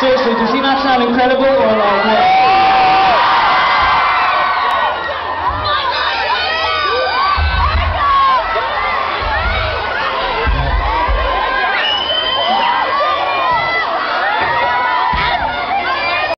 seriously, does he not sound incredible or like what?